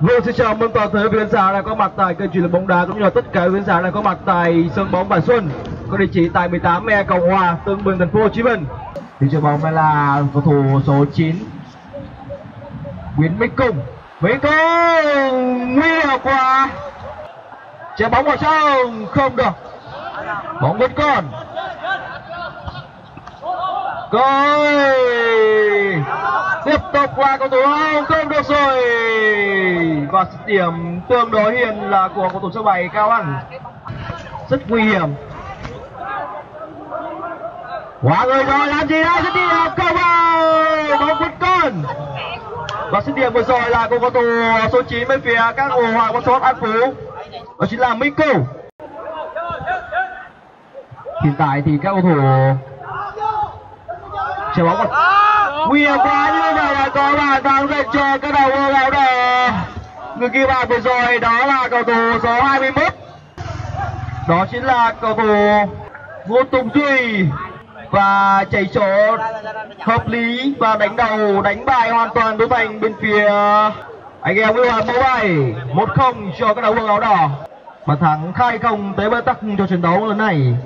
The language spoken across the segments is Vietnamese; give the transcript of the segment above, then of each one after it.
Vâng, xin chào mừng toàn thể quý khán giả đang có mặt tại kênh truyền hình bóng đá cũng như là tất cả quý khán giả đang có mặt tại sân bóng Bản Xuân có địa chỉ tại 18 E Cộng Hòa, Tân Bình, Thành phố Hồ Chí Minh. Thì chơi bóng đây là cầu thủ số 9 Nguyễn Minh Cung. Minh Cung nguy hiểm quá. Chạy bóng vào trong không được. Bóng vẫn còn. Goal! Tiếp qua cầu thủ không không được rồi. Và điểm tương đối hiền là của cầu thủ số 7 cao ăn rất nguy hiểm. Quá người rồi làm gì đây đi điểm cầu vào bóng vẫn con và dứt điểm vừa rồi là của cầu thủ số 9 bên phía các hồ hoàng con số an phú. Đó chính là Minh hiện tại thì các cầu thủ chơi bóng còn nguy hiểm quá như vậy là có bàn thắng dành cho các đầu áo đỏ người ghi bàn vừa rồi đó là cầu thủ số 21 đó chính là cầu thủ ngô tùng duy. Và chạy chỗ hợp lý và đánh đầu, đánh bại hoàn toàn đối thành bên phía anh em ghi bàn mẫu bảy một không cho các đầu vương áo đỏ. Và thắng khai không tới bế tắc cho trận đấu lần này.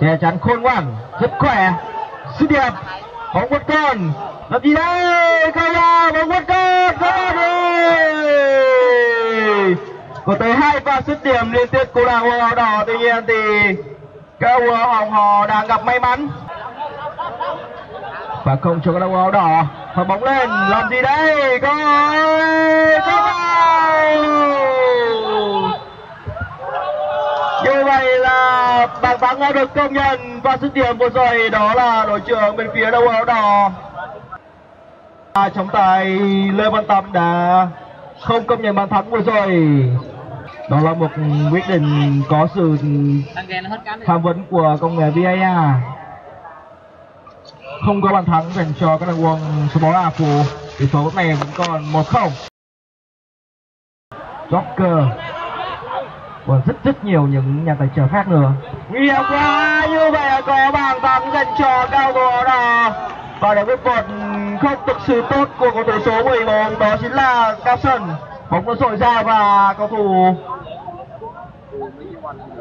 Che chắn khôn ngoan, rất khỏe dứt điểm bóng quất con làm gì đây? Không ra, bóng quất con ra đi có tới hai pha dứt điểm liên tiếp của đảng áo đỏ. Tuy nhiên thì các hồng họ đang gặp may mắn. Và không cho các đồng áo đỏ và bóng lên. Làm gì đây? Coi có như vậy là được công nhận và dứt điểm vừa rồi đó là đội trưởng bên phía đầu áo đỏ. À, trọng tài lê văn tâm đã không công nhận bàn thắng vừa rồi. Đó là một quyết định có sự tham vấn của công nghệ VAR không có bàn thắng dành cho các đội quân số bóng A Phù tỷ số lúc này vẫn còn một không. Joker và rất rất nhiều những nhà tài trợ khác nữa. Nhiều quá, như vậy là có bàn thắng dành cho cao bồ đỏ và để bước một không thực sự tốt của cầu thủ số 14 đó chính là Carson bóng đã dội ra và cầu thủ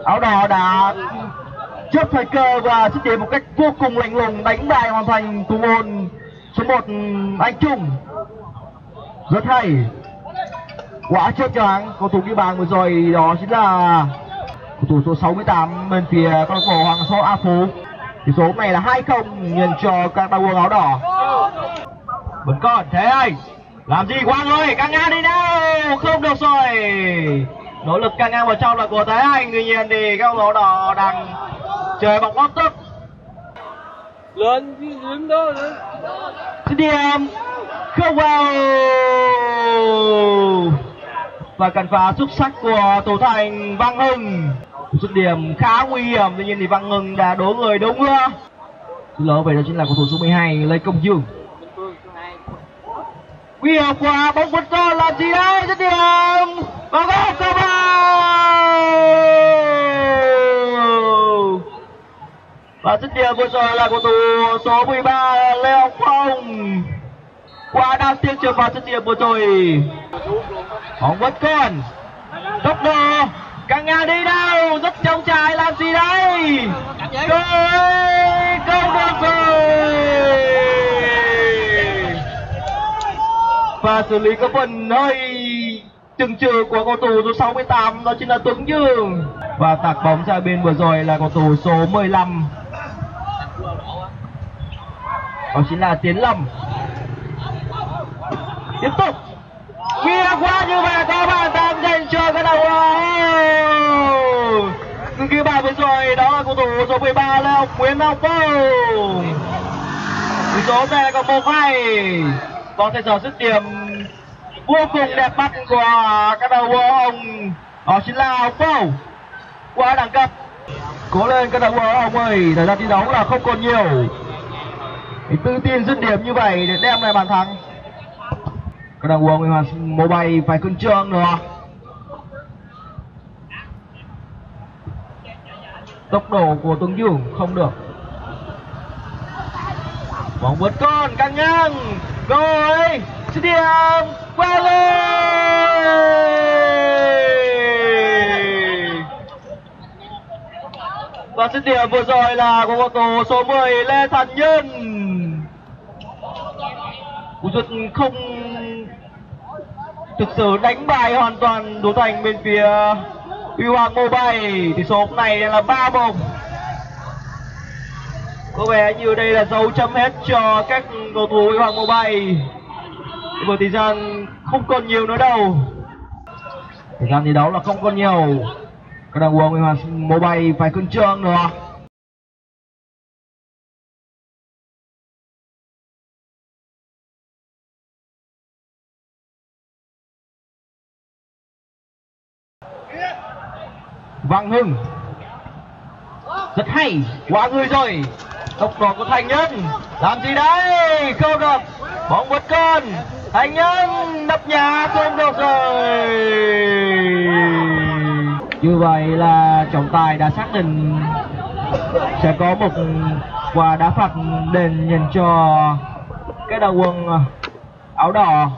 áo đỏ đã trước thời cơ và xuất điểm một cách vô cùng lạnh lùng, đánh bại hoàn thành thủ môn số 1 anh Trung. Rất hay quá chớp choáng cầu thủ ghi bàn vừa rồi đó chính là cầu thủ số 68 bên phía câu lạc bộ Hoàng Số A Phú. Tỷ số này là 2-0 nhận cho các quân áo đỏ. Vẫn còn thế ơi làm gì quang ơi căng ngang đi nào không được rồi. Nỗ lực căng ngang vào trong là của thế anh. Tuy nhiên thì các áo đỏ đang chơi bóng lót tức chứ đứng đó điểm. Không vào và cản phá xuất sắc của thủ thành Văn Hưng. Dứt điểm khá nguy hiểm, tuy nhiên thì Văn Hưng đã đố người đúng nữa lỗi về đó chính là cầu thủ số 12 Lê Công Dương. Nguy hiểm quá, bóng vượt còn là gì đây? Dứt điểm! Và góc cầu vào và dứt điểm vừa rồi là cầu thủ số 13 Lê Hồng Phong quá đáng tiên trường vào sân địa vừa rồi. Bóng vẫn còn. Tốc độ. Càng ngang đi đâu? Rất trống trải làm gì đây? Rồi không được rồi. Và xử lý có phần hơi chừng chừ của cầu thủ số 68 đó chính là Tuấn Dương. Và tạt bóng ra bên vừa rồi là cầu thủ số 15 đó chính là Tiến Lâm tiếp tục. Nguy hiểm quá như vậy, có bàn thắng dành cho cái đầu cứ ghi bàn vừa rồi, đó là cầu thủ số 13 là Nguyễn Ngọc Phong tỷ số này còn một hai. Có thể giờ dứt điểm. Vô cùng đẹp mắt của các đầu ông. Đó chính là ông Phong quá đẳng cấp. Cố lên các đầu ông ơi. Thời gian thi đấu là không còn nhiều. Thì tự tin dứt điểm như vậy để đem lại bàn thắng cái đồng quân mà mobile phải cân trương được tốc độ của tuấn dương không được. Bóng vượt con, căng ngang. Rồi xin điểm qua lên. Và xin điểm vừa rồi là của cầu thủ số 10 lê thành nhân. Cú dứt không thực sự đánh bại hoàn toàn đối thành bên phía Huy Hoàng Mobile. Tỷ số này là 3-1 có vẻ như đây là dấu chấm hết cho các cầu thủ Huy Hoàng Mobile. Bởi thời gian không còn nhiều nữa đâu. Thời gian thi đấu là không còn nhiều. Các đồng quân Huy Hoàng Mobile phải cân trương nữa Văn Hưng. Rất hay, Quá người rồi. Tốc độ của Thành Nhân. Làm gì đấy Không được Bóng vượt con Thành Nhân Đập nhà không được rồi. Như vậy là trọng tài đã xác định Sẽ có một quả đá phạt đền dành cho cái đầu quân áo đỏ.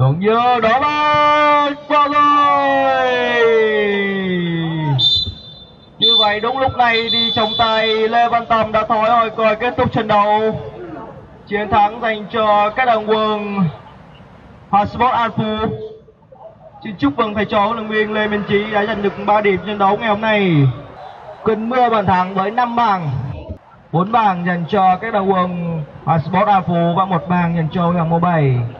Tưởng như đó là vào rồi Như vậy đúng lúc này đi trọng tài Lê Văn Tâm đã thổi hồi còi kết thúc trận đấu. Chiến thắng dành cho các đồng quân Hà Sport An Phú Xin chúc mừng thầy trò huấn luyện viên Lê Minh Trí đã giành được 3 điểm trận đấu ngày hôm nay. Cơn mưa bàn thắng với 5 bảng. 4 bảng dành cho các đồng quân Hà Sport An Phú và một bảng dành cho Hoàng Mobile